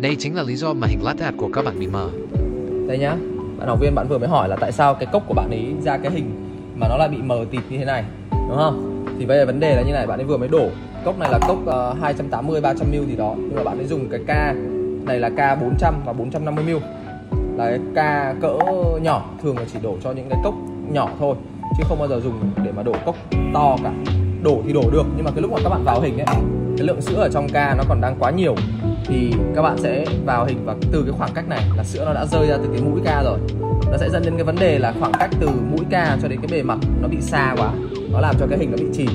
Đây chính là lý do mà hình latte art của các bạn bị mờ. Đây nhá, bạn học viên bạn vừa mới hỏi là tại sao cái cốc của bạn ấy ra cái hình mà nó lại bị mờ tịt như thế này, đúng không? Thì bây giờ vấn đề là như này, bạn ấy vừa mới đổ cốc này là cốc uh, 280 300 ml gì đó, nhưng mà bạn ấy dùng cái ca này là ca 400 và 450 ml là cái ca cỡ nhỏ, thường là chỉ đổ cho những cái cốc nhỏ thôi chứ không bao giờ dùng để mà đổ cốc to cả. Đổ thì đổ được nhưng mà cái lúc mà các bạn vào hình ấy, cái lượng sữa ở trong ca nó còn đang quá nhiều thì các bạn sẽ vào hình và từ cái khoảng cách này là sữa nó đã rơi ra từ cái mũi ca rồi. Nó sẽ dẫn đến cái vấn đề là khoảng cách từ mũi ca cho đến cái bề mặt nó bị xa quá nó làm cho cái hình nó bị chì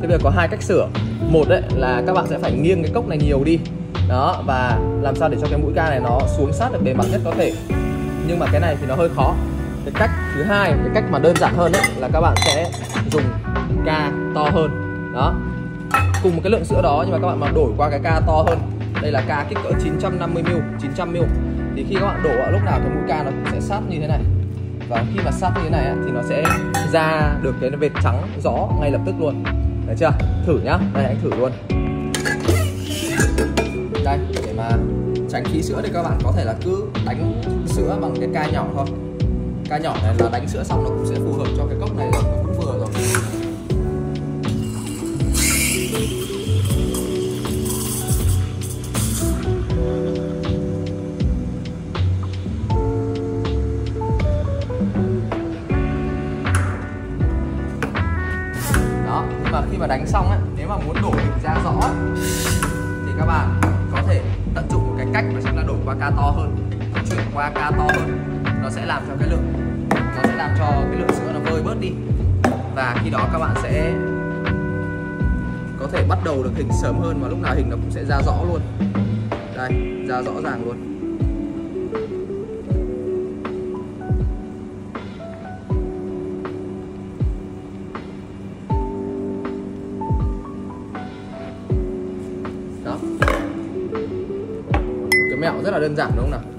thế bây giờ có hai cách sửa. Một đấy là các bạn sẽ phải nghiêng cái cốc này nhiều đi. Đó và làm sao để cho cái mũi ca này nó xuống sát được bề mặt nhất có thể. Nhưng mà cái này thì nó hơi khó. Cái cách thứ hai cái cách mà đơn giản hơn đấy là các bạn sẽ dùng ca to hơn. Đó. Cùng một cái lượng sữa đó, nhưng mà các bạn mà đổi qua cái ca to hơn, đây là ca kích cỡ 950ml 900ml thì khi các bạn đổ lúc nào cái mũi ca nó cũng sẽ sát như thế này. Và khi mà sát như thế này thì nó sẽ ra được cái vệt trắng rõ ngay lập tức luôn. Đấy chưa? Thử nhá. Đây, anh thử luôn. Đây, để mà tránh khí sữa thì các bạn có thể là cứ đánh sữa bằng cái ca nhỏ thôi. Ca nhỏ này là đánh sữa xong nó cũng sẽ phù hợp cho cái cốc này rồi. Mà khi mà đánh xong ấy nếu mà muốn đổ hình ra rõ ấy, thì các bạn có thể tận dụng một cái cách mà chúng ta đổ qua ca to hơn chuyển qua ca to hơn. Nó sẽ làm cho cái lượng nó sẽ làm cho cái lượng sữa nó vơi bớt đi. Và khi đó các bạn sẽ có thể bắt đầu được hình sớm hơn và lúc nào hình nó cũng sẽ ra rõ luôn. Đây ra rõ ràng luôn. Đó cái mẹo rất là đơn giản đúng không nào?